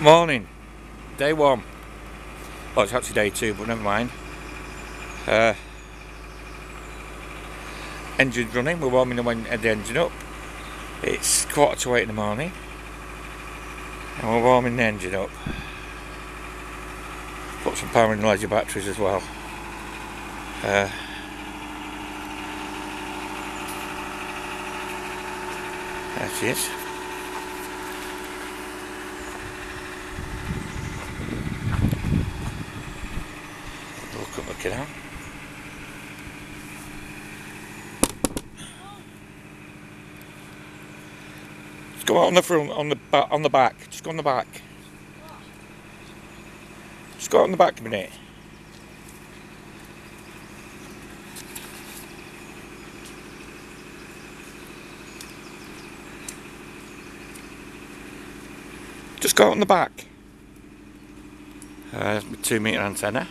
Morning, day one. Well, it's actually day two, but never mind. Uh, engine's running, we're warming the, the engine up. It's quarter to eight in the morning, and we're warming the engine up. Put some power in the larger batteries as well. Uh, there she is. It out. Just go out on the front, on the back, on the back. Just go on the back. Just go out on the back a minute. Just go out on the back. Uh, two metre antenna.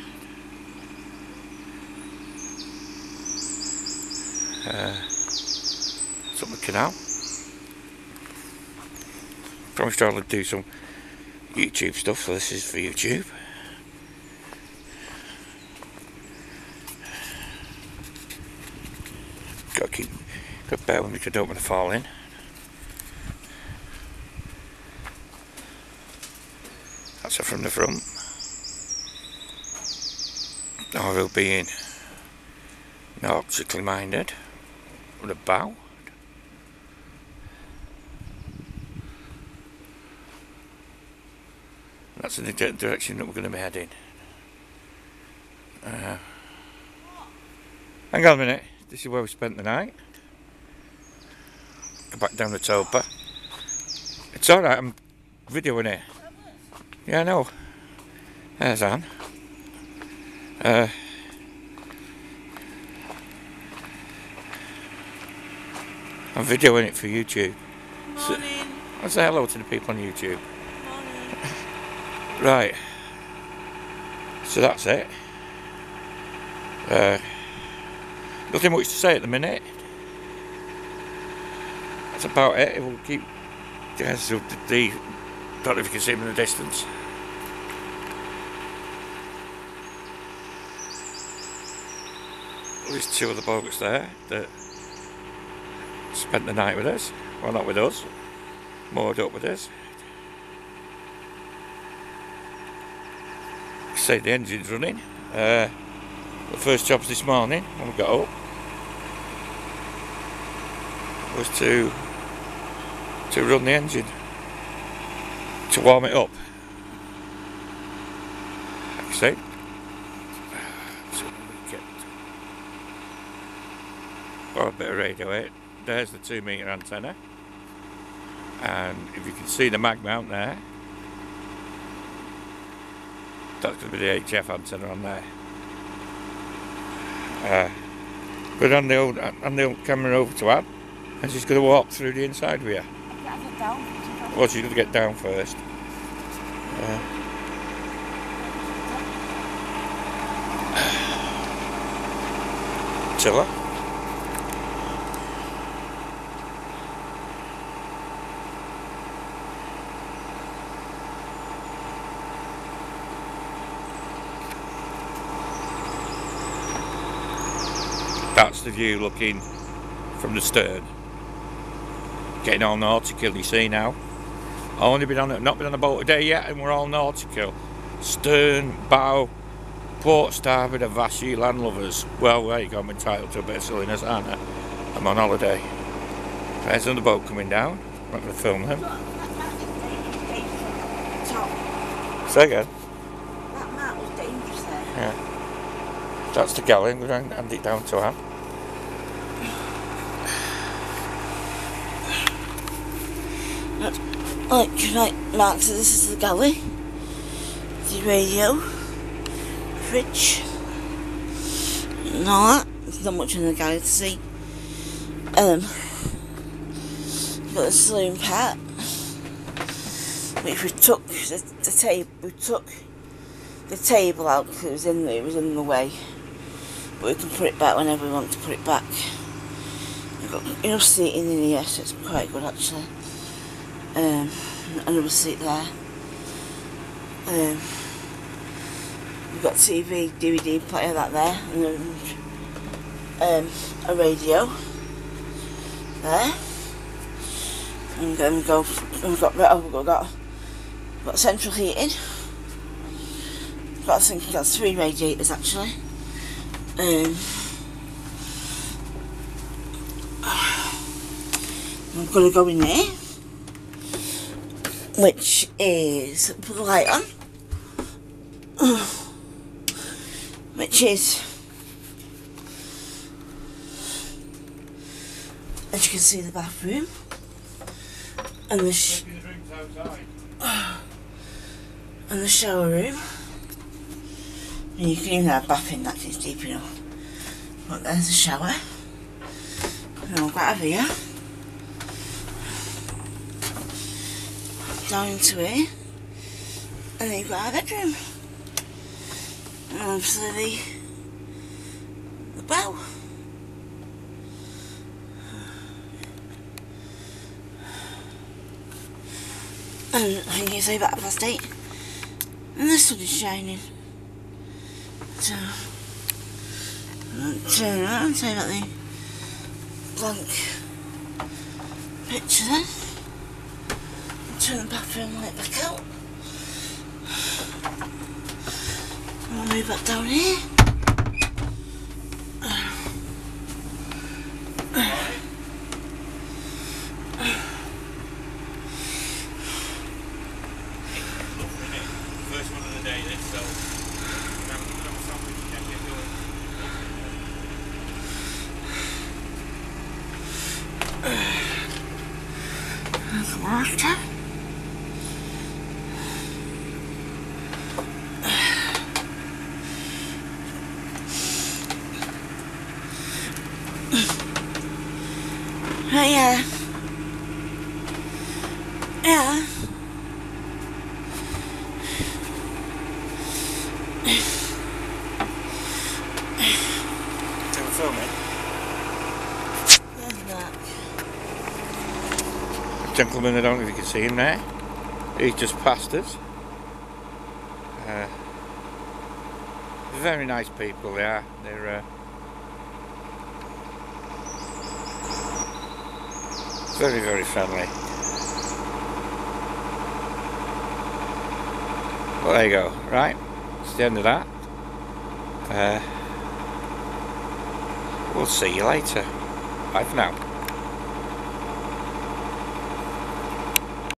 Uh, it's canal. Promised I'll do some YouTube stuff, so this is for YouTube. Gotta keep, gotta bear with me because I don't want to fall in. That's it from the front. I will be in not optically minded with a bow. That's in the direction that we're going to be heading. Uh, hang on a minute, this is where we spent the night. Go back down the towpath. It's alright, I'm videoing it. Yeah, I know. There's Anne. Uh, I'm videoing it for YouTube. Morning. So, say hello to the people on YouTube. Morning. Right. So that's it. Uh, nothing much to say at the minute. That's about it. It will keep. Yeah, so the, the don't know if you can see them in the distance. There's two other boats there that spent the night with us. Well, not with us. Moored up with us. say the engine's running. Uh, the first jobs this morning when we got up was to to run the engine to warm it up. Like I say, so we get got a bit of radio it. There's the two metre antenna, and if you can see the mag mount there, that's going to be the HF antenna on there. Uh, but on the old on the old camera over to Anne, and she's going to walk through the inside with you. Well, she's going to get down first. Uh, Tiller. That's the view looking from the stern. Getting all nautical, you see now. I've only been on it, not been on a boat a day yet, and we're all nautical. Stern, bow, port starboard, Avashi, landlubbers. Well, there you go, I'm entitled to a bit of silliness, aren't I? I'm on holiday. There's another boat coming down. I'm not going to film them. Say again. That mat was dangerous there. Yeah. That's the galley. I'm going to hand it down to Anne. Right, right, Mark, so this is the galley. The radio. Fridge. And all that. There's not much in the galley to see. Um, got the saloon part. Which we took the, the table, we took the table out because it was in there, it was in the way. But we can put it back whenever we want to put it back. We've got enough seating in here, so it's quite good actually. Um, another seat there. Um, we've got TV, DVD player, that there, and um, a radio there. And then we go, we've got, oh, we've got, got, got central heating. Got, I think we've got three radiators actually. Um, I'm gonna go in there, which is on, which is as you can see the bathroom and the and the shower room. And you can even have a bath in that it's deep enough. But there's the shower. And I'll grab here. Down to here. And then you've got our bedroom. And obviously the, the bow. And I think it's over past eight. And the sun is shining. So, turn around and say about the blank picture then. Turn the bathroom light back out. And we'll move back down here. First one of the day, this, so. There's water. Oh yeah. Yeah. Filming? There's that. Gentleman, I don't know if you can see him there. He's just passed us. Uh, very nice people they are. They're uh, very, very friendly. Well, there you go. Right, it's the end of that. Uh, we'll see you later. Bye for now.